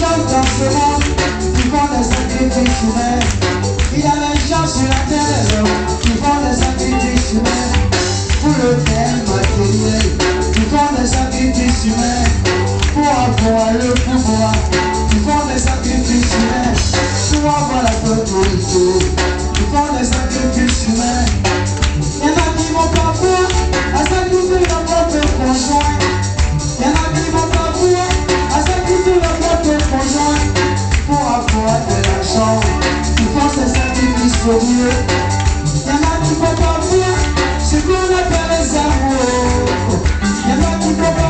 dans ce monde qui font des sacrifices humains. Il y a des gens sur la terre qui font des sacrifices humains. Pour le bien matériel, qui font des sacrifices humains. Pour avoir le pouvoir, qui font des sacrifices humains. Pour avoir la autorité. Dieu. Il y en a qui ne peuvent pas amours. a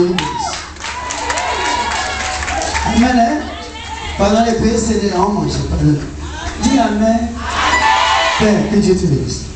goodness. Amen. Pendant les prières, Seigneur, on mange. Dis Amen. Père, que Dieu te bénisse.